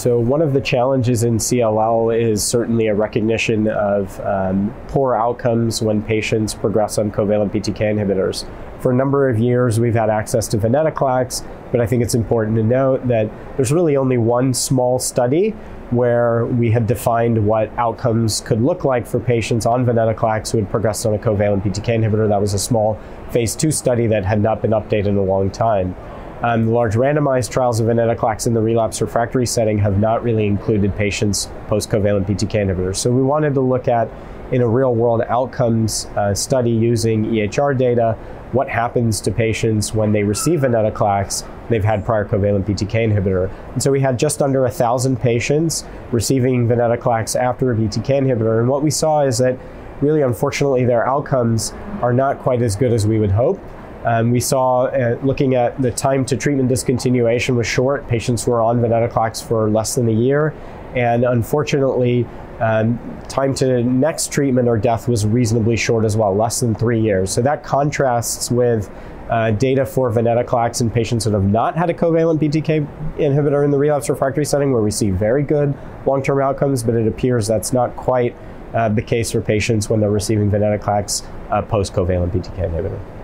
So, one of the challenges in CLL is certainly a recognition of um, poor outcomes when patients progress on covalent BTK inhibitors. For a number of years, we've had access to venetoclax, but I think it's important to note that there's really only one small study where we had defined what outcomes could look like for patients on venetoclax who had progressed on a covalent BTK inhibitor. That was a small phase two study that had not been updated in a long time. Um, the large randomized trials of venetoclax in the relapse refractory setting have not really included patients post covalent BTK inhibitors. So we wanted to look at, in a real world outcomes uh, study using EHR data, what happens to patients when they receive venetoclax, they've had prior covalent BTK inhibitor. And so we had just under 1,000 patients receiving venetoclax after a BTK inhibitor. And what we saw is that really, unfortunately, their outcomes are not quite as good as we would hope. Um, we saw, uh, looking at the time to treatment discontinuation was short. Patients were on venetoclax for less than a year. And unfortunately, um, time to next treatment or death was reasonably short as well, less than three years. So that contrasts with uh, data for venetoclax in patients that have not had a covalent BTK inhibitor in the relapse refractory setting, where we see very good long term outcomes, but it appears that's not quite uh, the case for patients when they're receiving venetoclax uh, post covalent BTK inhibitor.